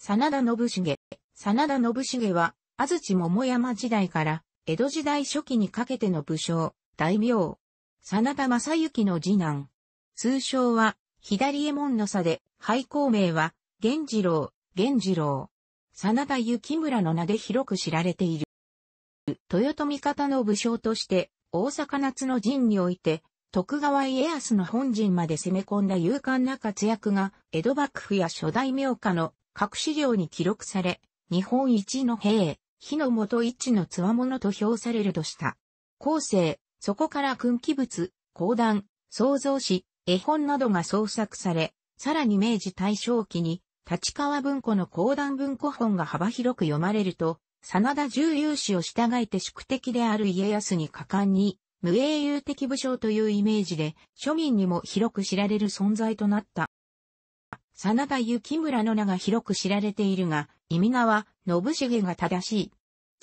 真田信繁。真田信繁は、安土桃山時代から江戸時代初期にかけての武将、大名。真田正幸の次男。通称は、左衛門の差で、廃校名は、源次郎、源次郎。真田幸村の名で広く知られている。豊臣方の武将として、大阪夏の陣において、徳川家康の本陣まで攻め込んだ勇敢な活躍が、江戸幕府や初代名家の各資料に記録され、日本一の兵、火の元一の強者と評されるとした。後世、そこから訓記物、講談、創造詩、絵本などが創作され、さらに明治大正期に、立川文庫の講談文庫本が幅広く読まれると、真田重勇士を従えて宿敵である家康に果敢に、無英雄的武将というイメージで、庶民にも広く知られる存在となった。真田幸村の名が広く知られているが、意味名は、信繁が正しい。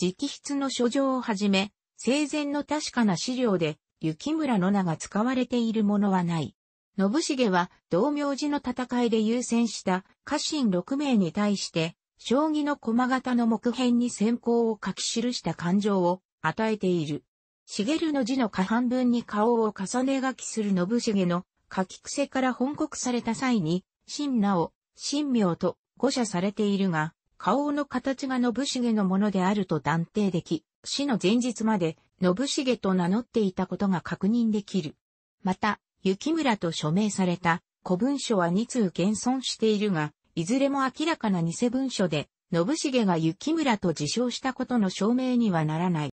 直筆の書状をはじめ、生前の確かな資料で、幸村の名が使われているものはない。信繁は、道明寺の戦いで優先した家臣6名に対して、将棋の駒型の木片に先行を書き記した感情を与えている。茂の字の下半分に顔を重ね書きする信繁の書き癖から本国された際に、新直、新名と誤射されているが、顔の形が信繁のものであると断定でき、死の前日まで信繁と名乗っていたことが確認できる。また、雪村と署名された古文書は2通現存しているが、いずれも明らかな偽文書で、信繁が雪村と自称したことの証明にはならない。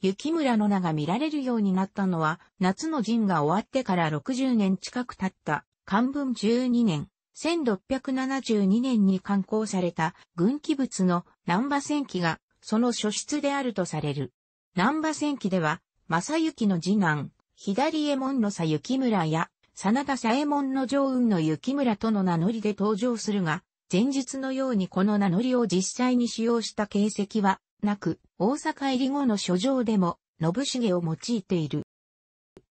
雪村の名が見られるようになったのは、夏の陣が終わってから60年近く経った漢文12年、1672年に刊行された軍記物の南波戦記がその書出であるとされる。南波戦記では、正幸の次男、左衛門の佐幸村や、真田左衛門の上雲の幸村との名乗りで登場するが、前日のようにこの名乗りを実際に使用した形跡はなく、大阪入り後の書状でも、信繁を用いている。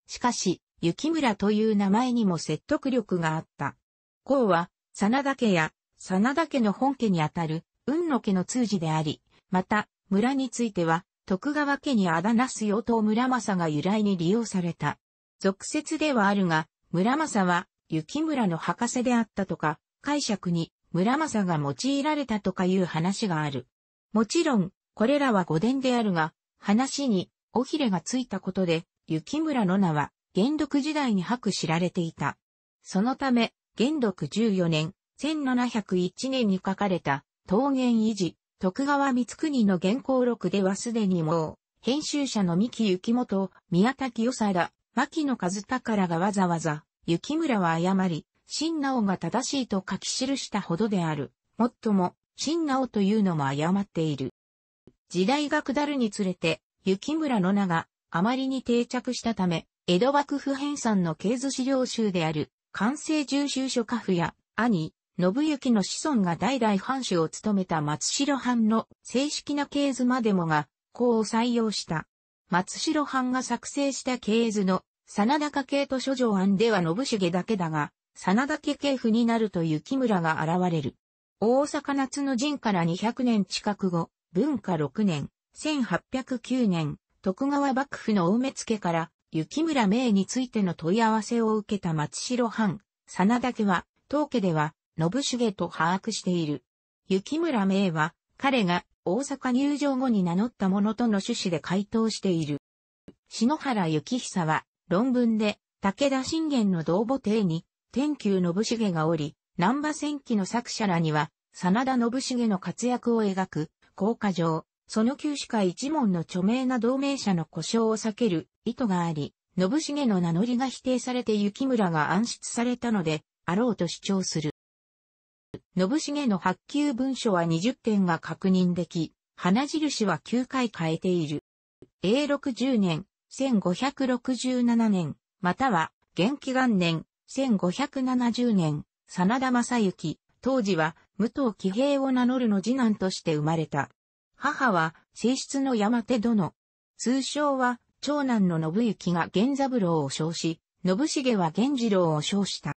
しかし、雪村という名前にも説得力があった。公は、真田家や、真田家の本家にあたる、雲野家の通詞であり、また、村については、徳川家にあだなす与党村正が由来に利用された。俗説ではあるが、村正は、雪村の博士であったとか、解釈に村正が用いられたとかいう話がある。もちろん、これらは語伝であるが、話に、尾ひれがついたことで、雪村の名は、元禄時代に白知られていた。そのため、元禄14年、1701年に書かれた、桃源維持、徳川光国の原稿録ではすでにもう、編集者の三木幸本、宮滝与貞、牧野和宝がわざわざ、雪村は誤り、新直が正しいと書き記したほどである。もっとも、新直というのも誤っている。時代が下るにつれて、雪村の名があまりに定着したため、江戸幕府編纂の経図資料集である、完成重修書家父や、兄、信行の子孫が代々藩主を務めた松代藩の正式な経図までもが、こう採用した。松代藩が作成した経図の、真田家系と諸条案では信繁だけだが、真田家系譜になると雪村が現れる。大阪夏の陣から200年近く後、文化6年、1809年、徳川幕府の大目付から、雪村名についての問い合わせを受けた松代藩、真田家は、当家では、信繁と把握している。雪村名は、彼が大阪入場後に名乗ったものとの趣旨で回答している。篠原幸久は、論文で、武田信玄の同母邸に、天球信繁がおり、南波戦記の作者らには、真田信繁の活躍を描く、効果上、その旧歯科一門の著名な同盟者の故障を避ける意図があり、信繁の名乗りが否定されて雪村が暗出されたので、あろうと主張する。信繁の発給文書は20点が確認でき、花印は9回変えている。永禄10年、1567年、または、元気元年、1570年、真田正幸、当時は武藤騎兵を名乗るの次男として生まれた。母は、正室の山手殿。通称は、長男の信行が源三郎を称し、信繁は源次郎を称した。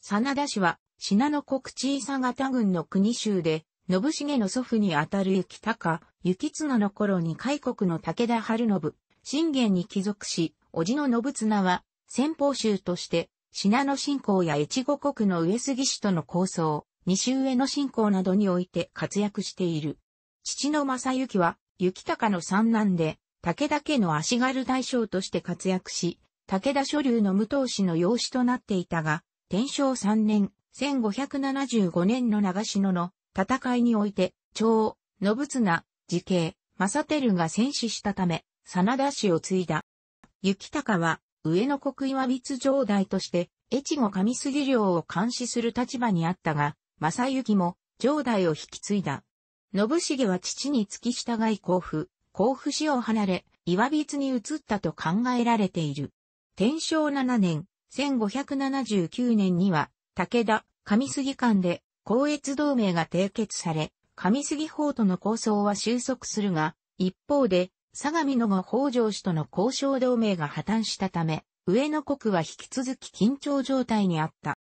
真田氏は、信濃国小さ型郡の国州で、信重の祖父にあたる雪高、雪綱の頃に開国の武田春信、信玄に帰属し、叔父の信綱は、先方州として、信濃信仰や越後国の上杉氏との構想、西上の信仰などにおいて活躍している。父の正幸は、雪高の三男で、武田家の足軽大将として活躍し、武田所流の武藤氏の養子となっていたが、天正三年、1575年の長篠の戦いにおいて、長、信綱、自警、正輝が戦死したため、真田氏を継いだ。雪高は、上野国岩光城代として、越後上杉領を監視する立場にあったが、正幸も城代を引き継いだ。信重は父に付き従い甲府、甲府市を離れ、岩光に移ったと考えられている。天正7年、1579年には、武田、上杉間で、光越同盟が締結され、上杉法との構想は収束するが、一方で、相模の後北条氏との交渉同盟が破綻したため、上野国は引き続き緊張状態にあった。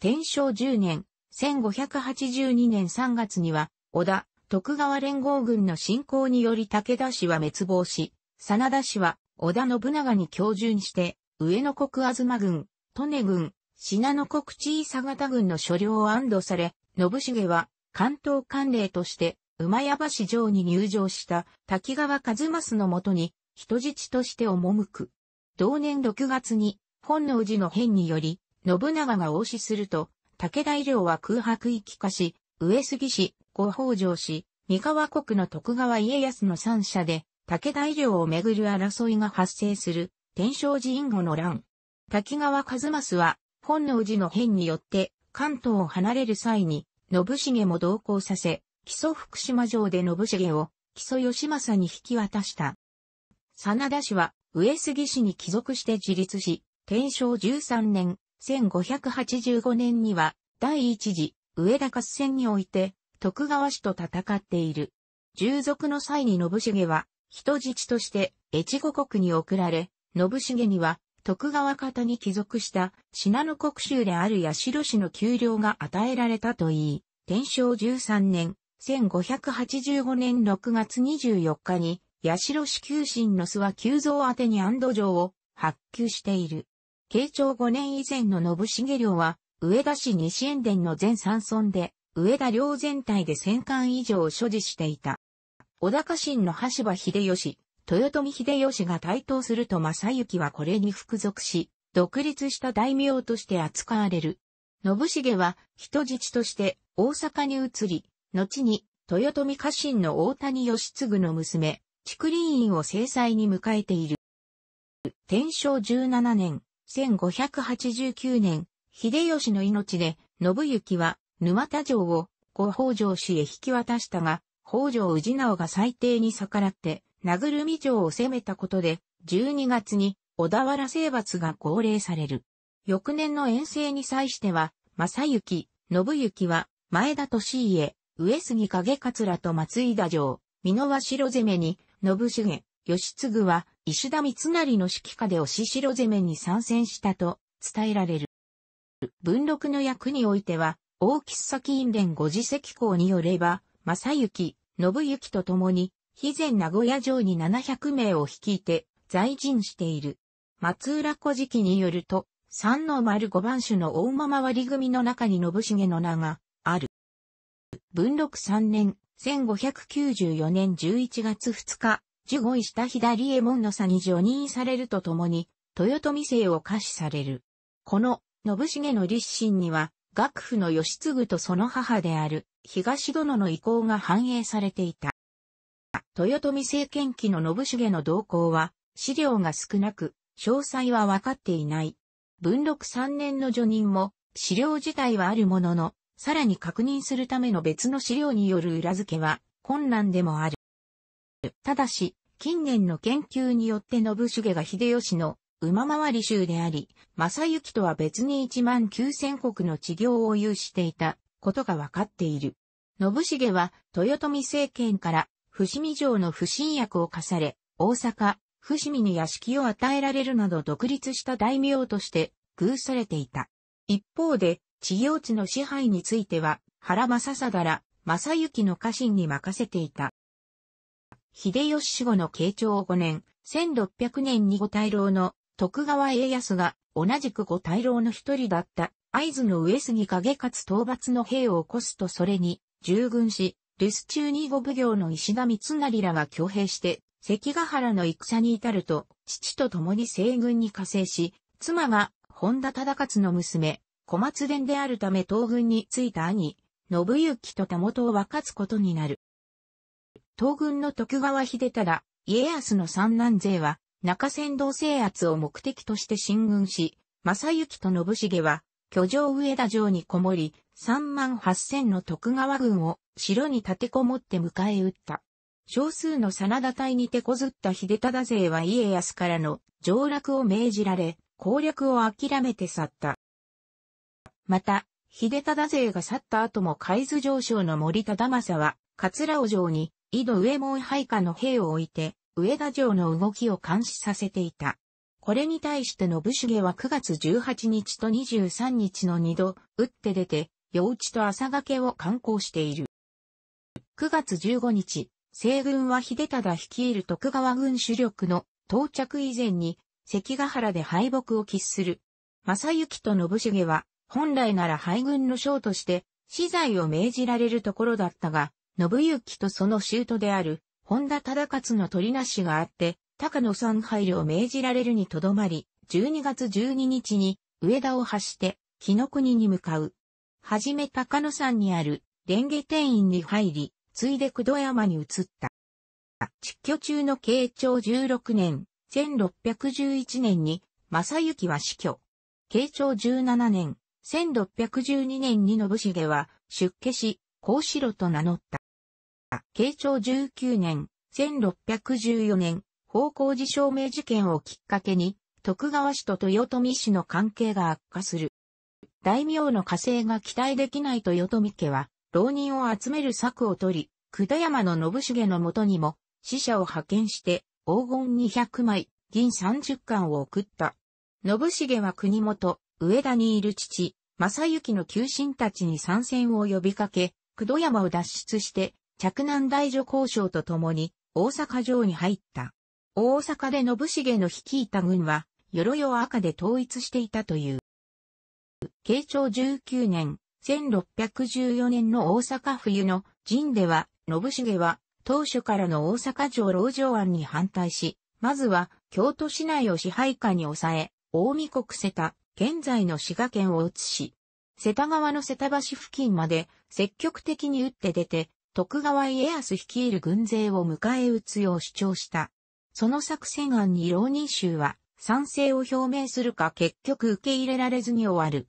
天正10年、1582年3月には、織田、徳川連合軍の侵攻により武田氏は滅亡し、真田氏は織田信長に居順して、上野国東軍、利根軍、信濃国小佐方軍の所領を安堵され、信重は関東官令として馬屋橋城に入城した滝川一益のもとに人質として赴く。同年6月に本能寺の変により信長が応死すると武田医療は空白域化し、上杉氏、五北条氏、三河国の徳川家康の三者で武田医療をめぐる争いが発生する天正寺院後の乱。滝川一益は本能寺の変によって関東を離れる際に、信重も同行させ、木曽福島城で信重を木曽義政に引き渡した。真田氏は上杉氏に帰属して自立し、天正13年、1585年には第一次上田合戦において徳川氏と戦っている。従属の際に信重は人質として越後国に送られ、信重には徳川方に帰属した信濃国州である八代氏の給料が与えられたといい、天正13年、1585年6月24日に、八代氏旧臣の諏訪急増宛てに安堵城を発給している。慶長5年以前の信重領は、上田市西塩田の全三村で、上田領全体で戦艦以上を所持していた。小高新の橋場秀吉、豊臣秀吉が台頭すると正幸はこれに服属し、独立した大名として扱われる。信重は人質として大阪に移り、後に豊臣家臣の大谷義継の娘、竹林院を制裁に迎えている。天正17年、1589年、秀吉の命で、信行は沼田城を五北条氏へ引き渡したが、北条氏直が最低に逆らって、名ぐるみ城を攻めたことで、12月に小田原征伐が号令される。翌年の遠征に際しては、正幸、信行は、前田利家、上杉景桂と松井田城、美濃和城攻めに、信重、義継は、石田三成の指揮下で押し城攻めに参戦したと伝えられる。文録の役においては、大木崎院伝五次石公によれば、正幸、信行と共に、肥前名古屋城に700名を率いて在陣している。松浦小敷によると、三の丸五番種の大間回り組の中に信重の名がある。文禄三年、1594年11月2日、15位下左衛門の差に除任されるとともに、豊臣姓を可視される。この、信重の立身には、楽府の義継とその母である、東殿の意向が反映されていた。豊臣政権期の信重の動向は、資料が少なく、詳細は分かっていない。文禄3年の除任も、資料自体はあるものの、さらに確認するための別の資料による裏付けは、困難でもある。ただし、近年の研究によって信重が秀吉の馬回り衆であり、正幸とは別に1万9000国の治療を有していたことが分かっている。信重は豊臣政権から伏見城の不審薬を課され、大阪、伏見に屋敷を与えられるなど独立した大名として、偶されていた。一方で、地業地の支配については、原正貞ら、正幸の家臣に任せていた。秀吉死後の慶長5年、1600年に五大老の徳川家康が同じく五大老の一人だった会津の上杉影勝討伐の兵を起こすとそれに従軍し、留守中に五奉行の石田三成らが挙兵して関ヶ原の戦に至ると父と共に西軍に加勢し、妻が本田忠勝の娘、小松伝であるため東軍についた兄、信行とたもとを分かつことになる。東軍の徳川秀忠、家康の三男勢は、中山道制圧を目的として進軍し、正幸と信繁は、居城上田城にこもり、三万八千の徳川軍を城に立てこもって迎え撃った。少数の真田隊に手こずった秀忠勢は家康からの上洛を命じられ、攻略を諦めて去った。また、秀忠勢が去った後も海津上昇の森忠政は、桂尾城に井戸上門配下の兵を置いて、上田城の動きを監視させていた。これに対して信繁は9月18日と23日の2度、打って出て、陽内と朝掛けを観光している。9月15日、西軍は秀忠率いる徳川軍主力の到着以前に、関ヶ原で敗北を喫する。正幸と信繁は、本来なら敗軍の将として、死罪を命じられるところだったが、信行とその舅である、本田忠勝の取りなしがあって、高野山配慮を命じられるにとどまり、12月12日に上田を発して、木の国に向かう。はじめ高野山にある蓮華天院に入り、ついで九度山に移った。実居中の慶長16年、1611年に、正幸は死去。慶長17年、1612年に信繁は出家し、幸四郎と名乗った。慶長19年、1614年、方向寺証明事件をきっかけに、徳川氏と豊臣氏の関係が悪化する。大名の加勢が期待できない豊臣家は、浪人を集める策を取り、久田山の信繁のもとにも、死者を派遣して、黄金200枚、銀30貫を送った。信繁は国元、上田にいる父、正幸の求心たちに参戦を呼びかけ、久戸山を脱出して、着南大女交渉とともに大阪城に入った。大阪で信繁の率いた軍は、鎧を赤で統一していたという。慶長19年、1614年の大阪冬の陣では、信繁は当初からの大阪城老城案に反対し、まずは京都市内を支配下に抑え、大見国瀬田、現在の滋賀県を移し、瀬田川の瀬田橋付近まで積極的に打って出て、徳川家康率いる軍勢を迎え撃つよう主張した。その作戦案に浪人衆は賛成を表明するか結局受け入れられずに終わる。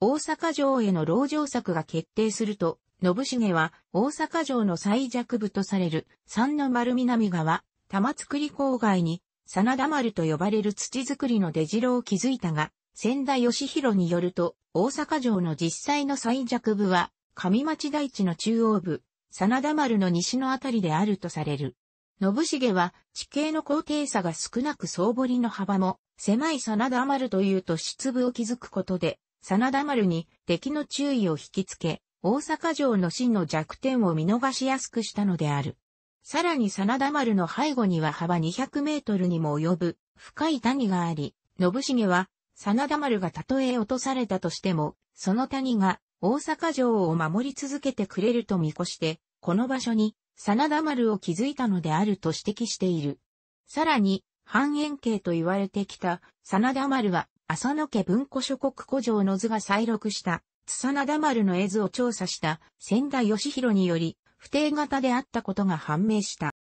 大阪城への籠城策が決定すると、信繁は大阪城の最弱部とされる三の丸南側、玉造郊外に真田丸と呼ばれる土作りの出城を築いたが、千田義弘によると、大阪城の実際の最弱部は、上町台地の中央部、真田丸の西のあたりであるとされる。信繁は地形の高低差が少なく総堀の幅も狭い真田丸というと出部を築くことで、真田丸に敵の注意を引きつけ、大阪城の真の弱点を見逃しやすくしたのである。さらに真田丸の背後には幅200メートルにも及ぶ深い谷があり、信繁は真田丸がたとえ落とされたとしても、その谷が大阪城を守り続けてくれると見越して、この場所に真田丸を築いたのであると指摘している。さらに、半円形と言われてきた真田丸は、浅野家文庫諸国古城の図が再録した、津真田丸の絵図を調査した千田義弘により、不定型であったことが判明した。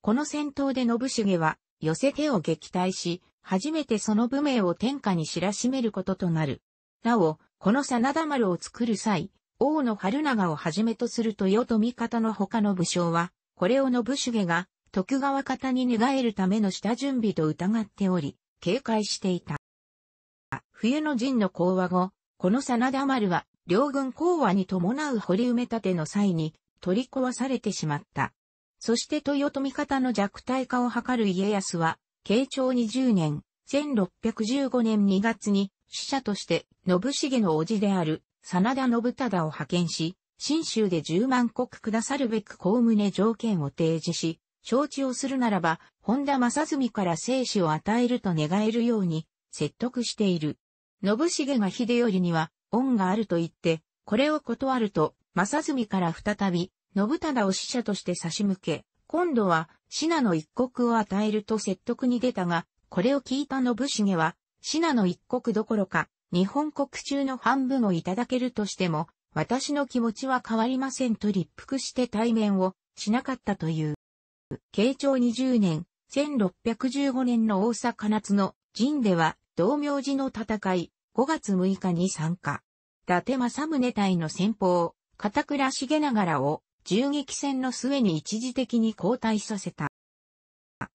この戦闘で信繁は、寄せ手を撃退し、初めてその武名を天下に知らしめることとなる。なお、この真田丸を作る際、王の春長をはじめとする豊臣方の他の武将は、これを信繁が徳川方に寝返るための下準備と疑っており、警戒していた。冬の陣の講和後、この真田丸は、両軍講和に伴う堀埋め立ての際に取り壊されてしまった。そして豊臣方の弱体化を図る家康は、慶長20年、1615年2月に、使者として、信繁の叔父である、真田信忠を派遣し、新州で10万石くださるべく公旨条件を提示し、承知をするならば、本田正純から生死を与えると願えるように、説得している。信繁が秀頼には、恩があると言って、これを断ると、正純から再び、信忠を使者として差し向け、今度は、信濃一国を与えると説得に出たが、これを聞いた信繁は、信濃一国どころか、日本国中の半分をいただけるとしても、私の気持ちは変わりませんと立腹して対面をしなかったという。慶長20年、1615年の大阪夏の陣では、道明寺の戦い、5月6日に参加。伊達政宗隊の先方、片倉重長を銃撃戦の末に一時的に交代させた。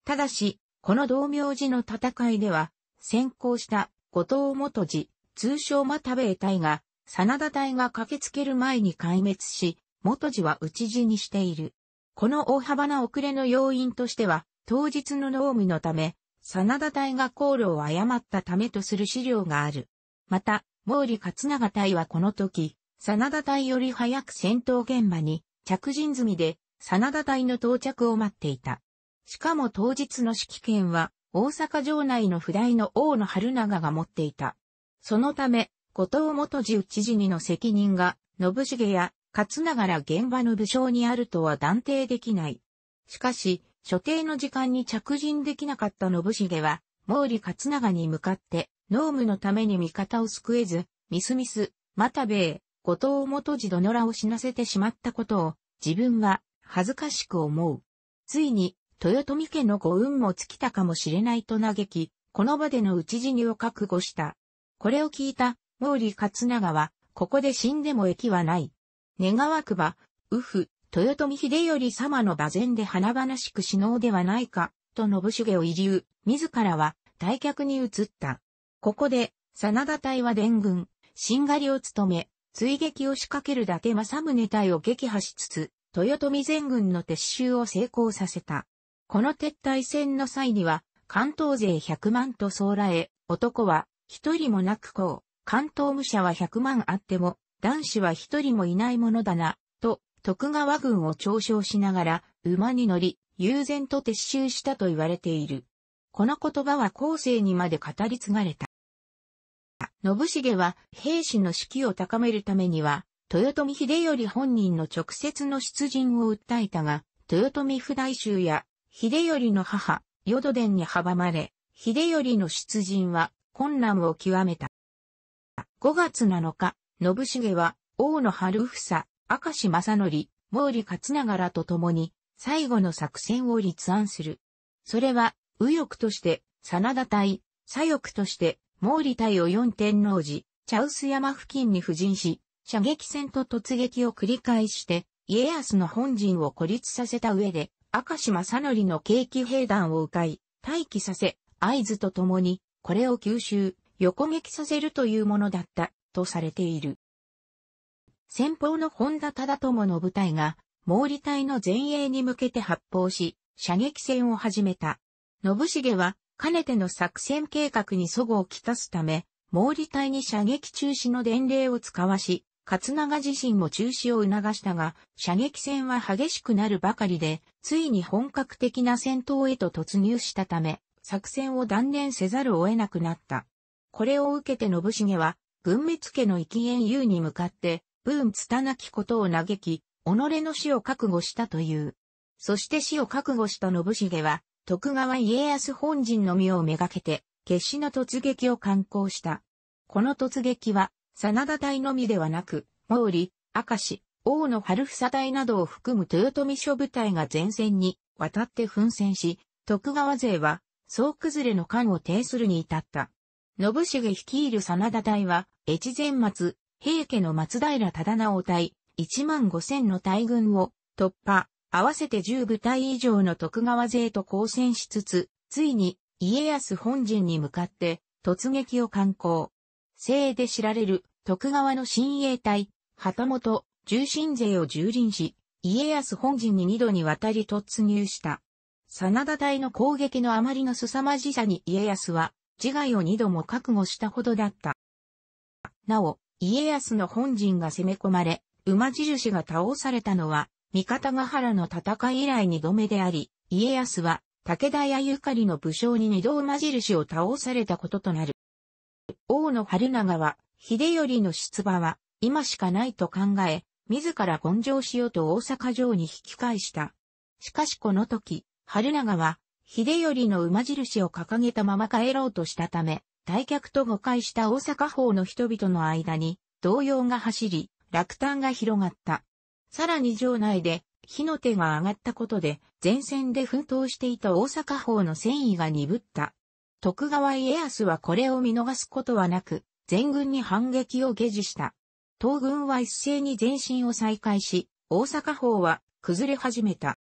ただし、この道明寺の戦いでは、先行した後藤元寺、通称又兵衛隊が、真田隊が駆けつける前に壊滅し、元寺は討ち死にしている。この大幅な遅れの要因としては、当日の濃務のため、真田隊が航路を誤ったためとする資料がある。また、毛利勝長隊はこの時、真田隊より早く戦闘現場に着陣済みで、真田隊の到着を待っていた。しかも当日の指揮権は、大阪城内の不代の王の春長が持っていた。そのため、後藤元次知事にの責任が、信繁や勝長ら現場の武将にあるとは断定できない。しかし、所定の時間に着陣できなかった信繁は、毛利勝長に向かって、農務のために味方を救えず、ミスミス、又兵衛、後藤元次殿らを死なせてしまったことを、自分は恥ずかしく思う。ついに、豊臣家のご運も尽きたかもしれないと嘆き、この場での討ち死にを覚悟した。これを聞いた、毛利勝長は、ここで死んでも益はない。願わくば、うふ、豊臣秀頼様の馬前で華々しく死のうではないか、と信繁を遺留、自らは、退却に移った。ここで、真田隊は伝軍、しんがりを務め、追撃を仕掛ける伊達政宗隊を撃破しつつ、豊臣全軍の撤収を成功させた。この撤退戦の際には、関東勢100万と総らえ、男は一人もなくこう、関東武者は100万あっても、男子は一人もいないものだな、と、徳川軍を嘲笑しながら、馬に乗り、悠然と撤収したと言われている。この言葉は後世にまで語り継がれた。信繁は兵士の士気を高めるためには、豊臣秀頼本人の直接の出陣を訴えたが、豊臣不大衆や秀頼の母、淀殿に阻まれ、秀頼の出陣は困難を極めた。5月7日、信繁は王の春房、明石正則、毛利勝長らと共に最後の作戦を立案する。それは、右翼として、真田隊、左翼として、毛利隊を四天王寺、茶臼山付近に布陣し、射撃戦と突撃を繰り返して、家康の本陣を孤立させた上で、明石正則の景気兵団を迂回、待機させ、合図とともに、これを吸収、横撃させるというものだった、とされている。先方の本田忠友の部隊が、毛利隊の前衛に向けて発砲し、射撃戦を始めた。信繁は、かねての作戦計画に祖母をきたすため、毛利隊に射撃中止の伝令を使わし、勝長自身も中止を促したが、射撃戦は激しくなるばかりで、ついに本格的な戦闘へと突入したため、作戦を断念せざるを得なくなった。これを受けて信繁は、軍滅家の生縁優に向かって、文つなきことを嘆き、己の死を覚悟したという。そして死を覚悟した信繁は、徳川家康本陣の身をめがけて、決死の突撃を敢行した。この突撃は、真田隊のみではなく、毛利、明石、王の春房隊などを含む豊臣諸部隊が前線に渡って奮戦し、徳川勢は総崩れの間を呈するに至った。信繁率いる真田隊は、越前松、平家の松平忠直隊、1万5千の大軍を突破、合わせて10部隊以上の徳川勢と交戦しつつ、ついに家康本陣に向かって突撃を敢行。聖で知られる徳川の親衛隊、旗本、重臣勢を蹂躙し、家康本陣に二度にわたり突入した。真田隊の攻撃のあまりの凄まじさに家康は、自害を二度も覚悟したほどだった。なお、家康の本陣が攻め込まれ、馬印が倒されたのは、三方ヶ原の戦い以来二度目であり、家康は武田屋ゆかりの武将に二度馬印を倒されたこととなる。王の春長は、秀頼の出馬は、今しかないと考え、自ら根性しようと大阪城に引き返した。しかしこの時、春長は、秀頼の馬印を掲げたまま帰ろうとしたため、退却と誤解した大阪府の人々の間に、動揺が走り、落胆が広がった。さらに城内で、火の手が上がったことで、前線で奮闘していた大阪府の戦意が鈍った。徳川家康はこれを見逃すことはなく、全軍に反撃を下示した。東軍は一斉に前進を再開し、大阪方は崩れ始めた。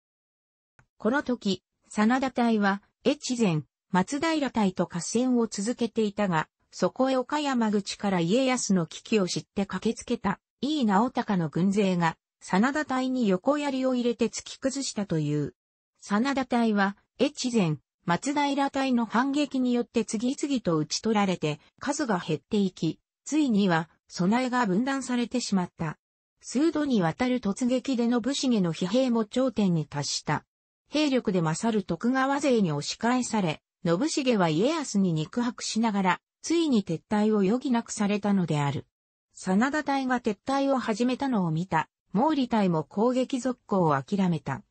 この時、真田隊は、越前、松平隊と合戦を続けていたが、そこへ岡山口から家康の危機を知って駆けつけた、井伊直隆の軍勢が、真田隊に横槍を入れて突き崩したという。真田隊は、越前、松平隊の反撃によって次々と討ち取られて、数が減っていき、ついには、備えが分断されてしまった。数度にわたる突撃での武重の疲弊も頂点に達した。兵力で勝る徳川勢に押し返され、信重は家康に肉薄しながら、ついに撤退を余儀なくされたのである。真田隊が撤退を始めたのを見た、毛利隊も攻撃続行を諦めた。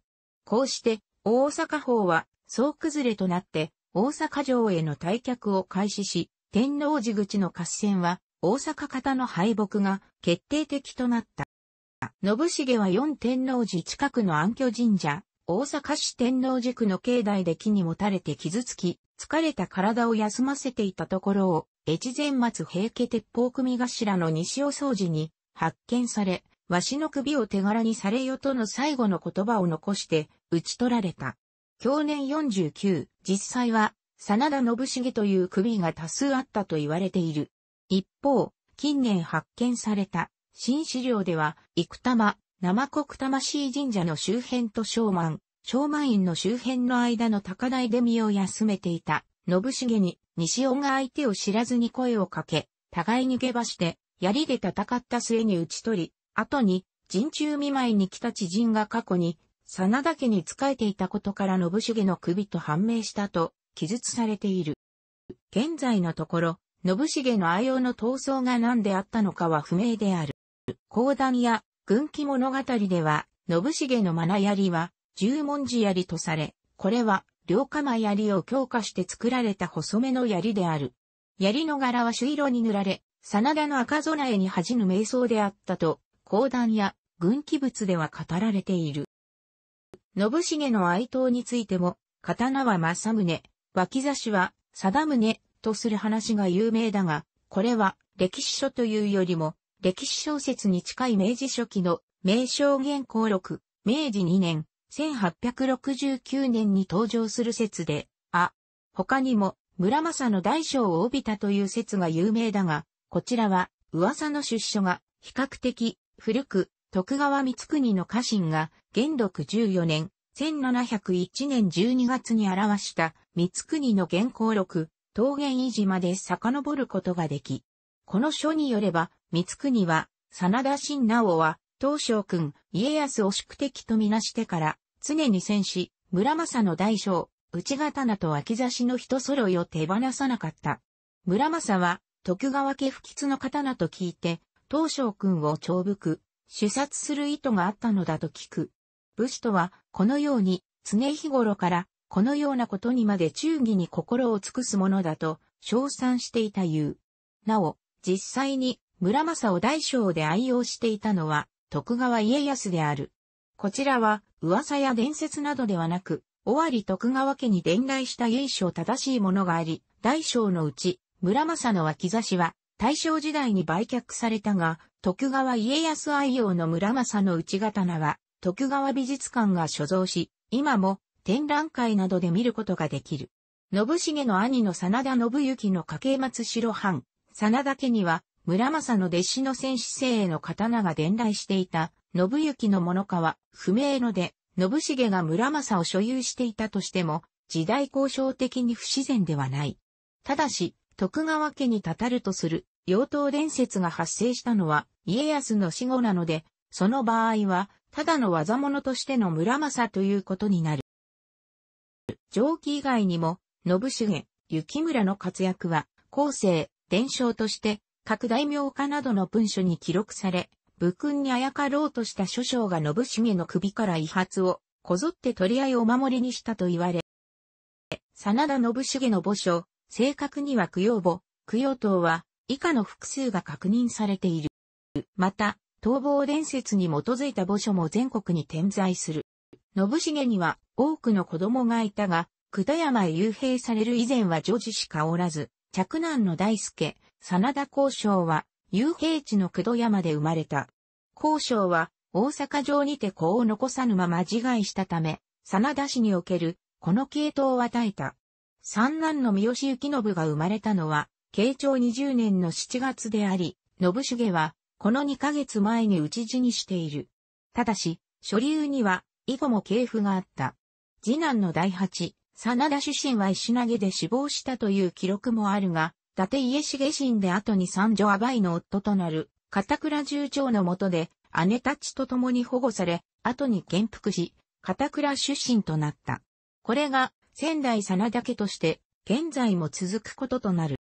こうして、大阪方は、総崩れとなって、大阪城への退却を開始し、天王寺口の合戦は、大阪方の敗北が決定的となった。信重は四天王寺近くの暗居神社、大阪市天王寺区の境内で木に持たれて傷つき、疲れた体を休ませていたところを、越前松平家鉄砲組頭の西尾掃除に発見され、わしの首を手柄にされよとの最後の言葉を残して討ち取られた。去年49、実際は、真田信重という首が多数あったと言われている。一方、近年発見された新資料では、生玉、生国魂神社の周辺と昭満、昭満院の周辺の間の高台で身を休めていた、信重に、西尾が相手を知らずに声をかけ、互いに下馬して、槍で戦った末に討ち取り、後に、陣中見舞いに来た知人が過去に、真田家に仕えていたことから信重の首と判明したと、記述されている。現在のところ、信重の愛用の闘争が何であったのかは不明である。講談や軍記物語では、信重のマナ槍は十文字槍とされ、これは両釜槍を強化して作られた細めの槍である。槍の柄は朱色に塗られ、真田の赤備えに恥じぬ瞑想であったと、講談や軍記物では語られている。信重の愛刀についても、刀は正宗、脇差しは貞宗とする話が有名だが、これは歴史書というよりも、歴史小説に近い明治初期の名称原稿録、明治2年、1869年に登場する説で、あ、他にも村正の大将を帯びたという説が有名だが、こちらは噂の出所が比較的古く、徳川光国の家臣が元禄14年、1701年12月に表した光国の原稿録、桃源維持まで遡ることができ、この書によれば、三国は、真田信直は、東将軍、家康を宿敵とみなしてから、常に戦士、村正の大将、内刀と脇差しの人揃いを手放さなかった。村正は、徳川家不吉の刀と聞いて、東将軍を長武、主殺する意図があったのだと聞く。武士とは、このように、常日頃から、このようなことにまで忠義に心を尽くすものだと、称賛していた言う。なお、実際に村正を大将で愛用していたのは徳川家康である。こちらは噂や伝説などではなく、尾張徳川家に伝来した由緒正しいものがあり、大将のうち、村正の脇差しは大正時代に売却されたが、徳川家康愛用の村正の内刀は、徳川美術館が所蔵し、今も展覧会などで見ることができる。信重の兄の真田信行の家系松城藩、真田家には、村正の弟子の戦士生への刀が伝来していた、信行のものかは不明ので、信重が村正を所有していたとしても、時代交渉的に不自然ではない。ただし、徳川家にたたるとする妖刀伝説が発生したのは家康の死後なので、その場合は、ただの技物としての村正ということになる。上記以外にも、信重、雪村の活躍は、後世、伝承として、各大名家などの文書に記録され、武君にあやかろうとした諸将が信重の首から遺髪を、こぞって取り合いお守りにしたと言われ、真田信重の墓所、正確には供養墓、供養塔は、以下の複数が確認されている。また、逃亡伝説に基づいた墓所も全国に点在する。信重には多くの子供がいたが、久田山へ幽閉される以前は女児しかおらず、嫡男の大助、真田交渉は、幽閉地の久戸山で生まれた。交渉は、大阪城にて子を残さぬまま自害したため、真田氏における、この系統を与えた。三男の三好幸信が生まれたのは、慶長20年の7月であり、信重は、この2ヶ月前に討ち死にしている。ただし、所流には、以後も系譜があった。次男の第八、真田主神は石投げで死亡したという記録もあるが、伊達家重神で後に三女アバイの夫となる、片倉重長の下で、姉たちと共に保護され、後に元服し、片倉出身となった。これが、仙台真田家として、現在も続くこととなる。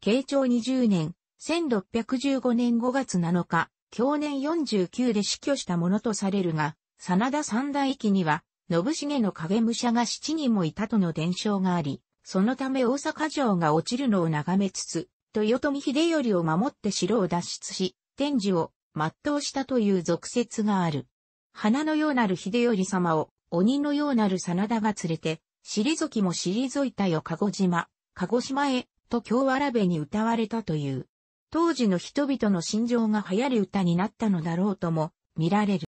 慶長20年、1615年5月7日、去年49で死去したものとされるが、真田三大記には、信重の影武者が7人もいたとの伝承があり、そのため大阪城が落ちるのを眺めつつ、豊臣秀頼を守って城を脱出し、天寿を全うしたという俗説がある。花のようなる秀頼様を鬼のようなる真田が連れて、退きも退いたよ鹿児島、鹿児島へ、と京わらべに歌われたという。当時の人々の心情が流行り歌になったのだろうとも見られる。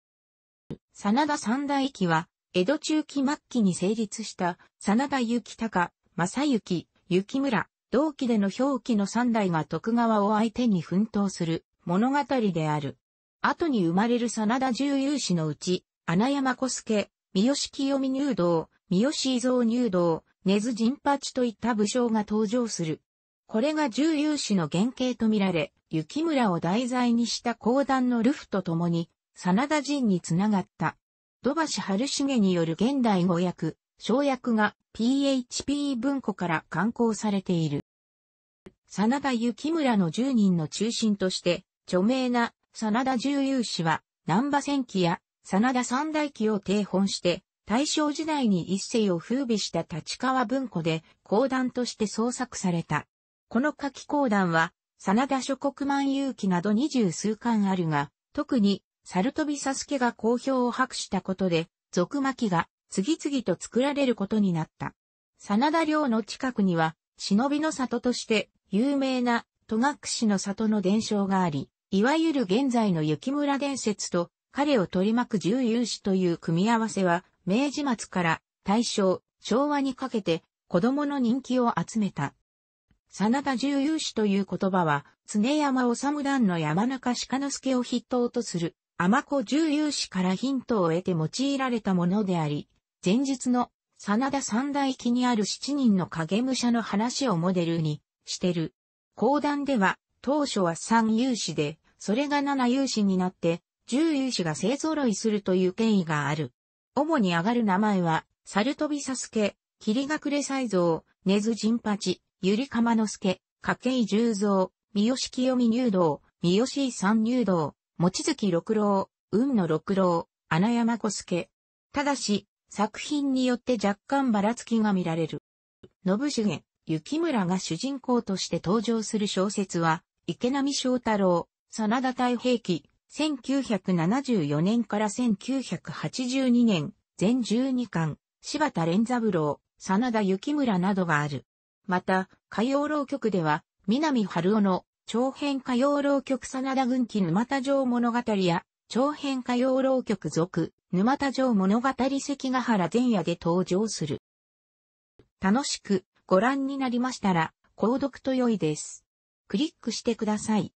真田三大記は、江戸中期末期に成立した真田幸隆、正幸、幸村、同期での表記の三代が徳川を相手に奮闘する物語である。後に生まれる真田重勇士のうち、穴山小助、三好清見入道、三好伊蔵入道、根津陣八といった武将が登場する。これが重勇士の原型とみられ、雪村を題材にした講談のルフと共に、真田陣につながった。土橋春重による現代語訳、省訳が PHP 文庫から刊行されている。真田幸村の10人の中心として、著名な真田重勇士は、南波戦記や真田三大記を定本して、大正時代に一世を風靡した立川文庫で講談として創作された。この書き講談は、真田諸国万有記など二十数巻あるが、特に、猿飛佐助が好評を博したことで、俗巻が次々と作られることになった。真田領の近くには、忍びの里として有名な戸隠の里の伝承があり、いわゆる現在の雪村伝説と彼を取り巻く重勇士という組み合わせは、明治末から大正、昭和にかけて子供の人気を集めた。真田重勇士という言葉は、常山治団の山中鹿之助を筆頭とする、天子重勇士からヒントを得て用いられたものであり、前日の真田三大記にある七人の影武者の話をモデルにしてる。講談では、当初は三勇士で、それが七勇士になって、十勇士が勢揃いするという経緯がある。主に上がる名前は、猿飛佐助、霧隠れ才蔵、根津陣八、ゆりかまの助、筧十三、三好清見入道、三好三入道、望月六郎、雲野六郎、穴山小助。ただし、作品によって若干ばらつきが見られる。信重、雪村が主人公として登場する小説は、池波正太郎、真田太平記、1974年から1982年、全12巻、柴田連三郎、真田幸村などがある。また、歌謡浪曲では、南春夫の長編歌謡浪曲真田軍記沼田城物語や、長編歌謡浪曲続、沼田城物語関ヶ原前夜で登場する。楽しくご覧になりましたら、購読と良いです。クリックしてください。